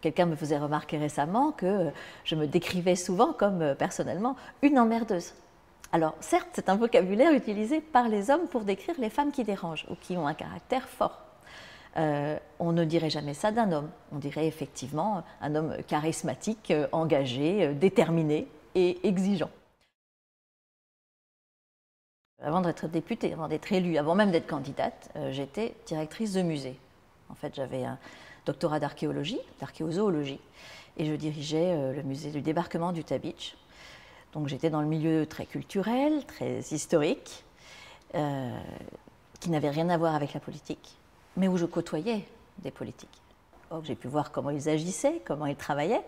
quelqu'un me faisait remarquer récemment que je me décrivais souvent comme personnellement une emmerdeuse. Alors certes, c'est un vocabulaire utilisé par les hommes pour décrire les femmes qui dérangent ou qui ont un caractère fort. Euh, on ne dirait jamais ça d'un homme. On dirait effectivement un homme charismatique, euh, engagé, euh, déterminé et exigeant. Avant d'être députée, avant d'être élue, avant même d'être candidate, j'étais directrice de musée. En fait, j'avais un doctorat d'archéologie, d'archéozoologie, et je dirigeais le musée du débarquement du Beach. Donc j'étais dans le milieu très culturel, très historique, qui n'avait rien à voir avec la politique mais où je côtoyais des politiques. J'ai pu voir comment ils agissaient, comment ils travaillaient,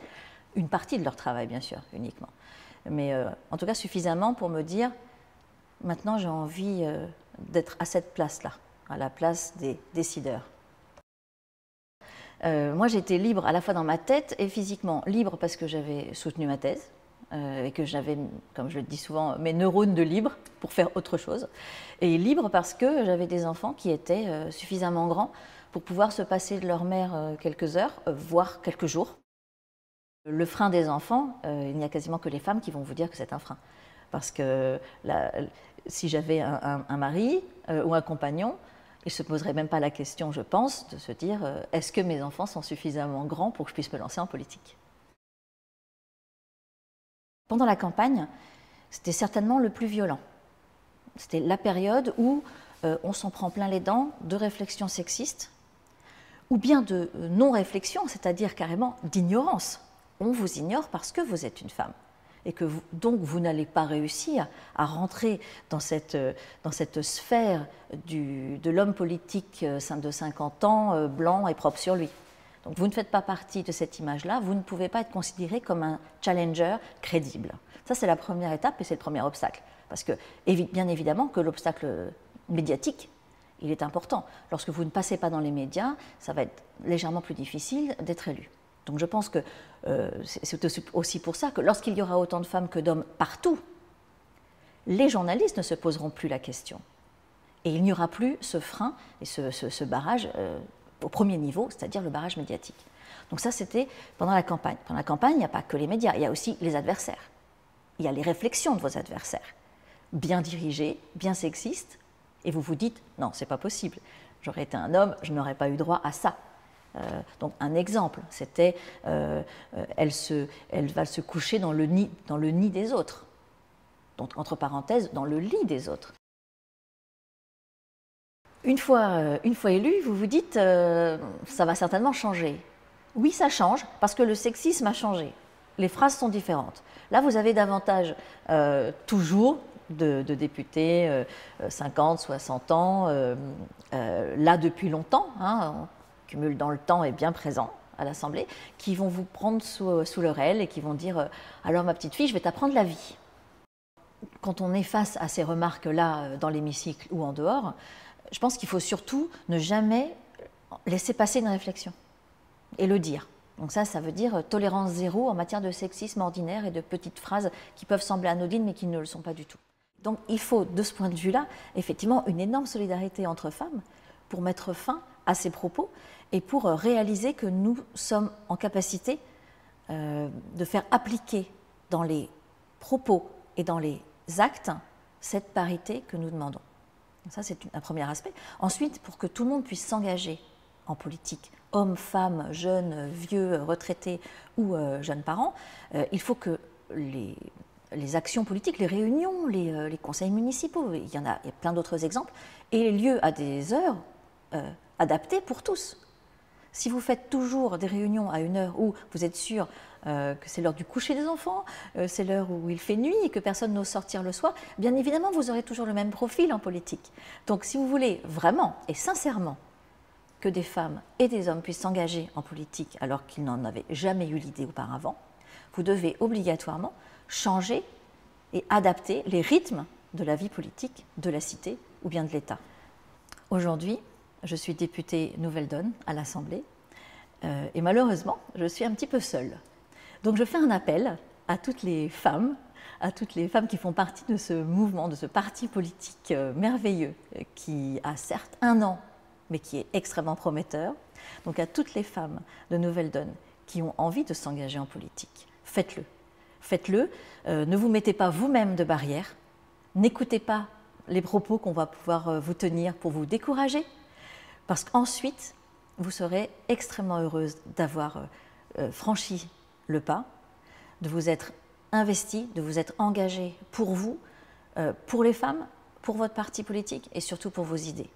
une partie de leur travail bien sûr, uniquement. Mais euh, en tout cas suffisamment pour me dire, maintenant j'ai envie euh, d'être à cette place-là, à la place des décideurs. Euh, moi j'étais libre à la fois dans ma tête et physiquement. Libre parce que j'avais soutenu ma thèse, et que j'avais, comme je le dis souvent, mes neurones de libre pour faire autre chose. Et libre parce que j'avais des enfants qui étaient euh, suffisamment grands pour pouvoir se passer de leur mère euh, quelques heures, euh, voire quelques jours. Le frein des enfants, il n'y a quasiment que les femmes qui vont vous dire que c'est un frein. Parce que si j'avais un, mari ou un compagnon, il ne se poserait même pas la question, je pense, de se dire est-ce que mes enfants sont suffisamment grands pour que je puisse me lancer en politique? Pendant la campagne, c'était certainement le plus violent. C'était la période où euh, on s'en prend plein les dents de réflexions sexistes ou bien de euh, non-réflexion, c'est-à-dire carrément d'ignorance. On vous ignore parce que vous êtes une femme et que donc vous n'allez pas réussir à rentrer dans cette, euh, dans cette sphère du, de l'homme politique de 50 ans, blanc et propre sur lui. Donc vous ne faites pas partie de cette image-là, vous ne pouvez pas être considéré comme un challenger crédible. Ça, c'est la première étape et c'est le premier obstacle. Parce que, bien évidemment, que l'obstacle médiatique, il est important. Lorsque vous ne passez pas dans les médias, ça va être légèrement plus difficile d'être élu. Donc je pense que euh, c'est aussi pour ça que lorsqu'il y aura autant de femmes que d'hommes partout, les journalistes ne se poseront plus la question. Et il n'y aura plus ce frein et ce, barrage euh, au premier niveau, c'est-à-dire le barrage médiatique. Donc ça, c'était pendant la campagne. Pendant la campagne, il n'y a pas que les médias, il y a aussi les adversaires. Il y a les réflexions de vos adversaires bien dirigé, bien sexiste, et vous vous dites non, c'est pas possible. J'aurais été un homme, je n'aurais pas eu droit à ça. Euh, donc un exemple, c'était euh, euh, elle, va se coucher dans le nid, des autres. Donc entre parenthèses, dans le lit des autres. Une fois, une élu, vous vous dites ça va certainement changer. Oui, ça change parce que le sexisme a changé. Les phrases sont différentes. Là, vous avez davantage toujours de, députés, 50, euh, 60 ans, là depuis longtemps, hein, dans le temps et bien présent à l'Assemblée, qui vont vous prendre sous, sous leur aile et qui vont dire Alors, ma petite fille, je vais t'apprendre la vie. Quand on est face à ces remarques-là dans l'hémicycle ou en dehors, je pense qu'il faut surtout ne jamais laisser passer une réflexion et le dire. Donc ça, ça veut dire tolérance zéro en matière de sexisme ordinaire et de petites phrases qui peuvent sembler anodines mais qui ne le sont pas du tout. Donc il faut, de ce point de vue-là, effectivement une énorme solidarité entre femmes pour mettre fin à ces propos et pour euh, réaliser que nous sommes en capacité euh, de faire appliquer dans les propos et dans les actes cette parité que nous demandons. Ça, c'est un premier aspect. Ensuite, pour que tout le monde puisse s'engager en politique, hommes, femmes, jeunes, vieux, retraités ou euh, jeunes parents, il faut que les, les actions politiques, les réunions, euh, les, conseils municipaux, il y en a, il y a plein d'autres exemples, et lieu à des heures euh, adaptées pour tous. Si vous faites toujours des réunions à une heure où vous êtes sûr euh, que c'est l'heure du coucher des enfants, c'est l'heure où il fait nuit et que personne n'ose sortir le soir, bien évidemment, vous aurez toujours le même profil en politique. Donc si vous voulez vraiment et sincèrement que des femmes et des hommes puissent s'engager en politique alors qu'ils n'en avaient jamais eu l'idée auparavant, vous devez obligatoirement changer et adapter les rythmes de la vie politique de la cité ou bien de l'État. Aujourd'hui, je suis députée Nouvelle Donne à l'Assemblée euh, et malheureusement, je suis un petit peu seule. Donc je fais un appel à toutes les femmes, à toutes les femmes qui font partie de ce mouvement, de ce parti politique euh, merveilleux qui a certes un an, mais qui est extrêmement prometteur. Donc à toutes les femmes de Nouvelle Donne qui ont envie de s'engager en politique. Faites-le. Faites-le. Euh, ne vous mettez pas vous-même de barrière. N'écoutez pas les propos qu'on va pouvoir euh, vous tenir pour vous décourager, parce qu'ensuite, vous serez extrêmement heureuse d'avoir euh, franchi le pas, de vous être investi, de vous être engagé pour vous, pour les femmes, pour votre parti politique et surtout pour vos idées.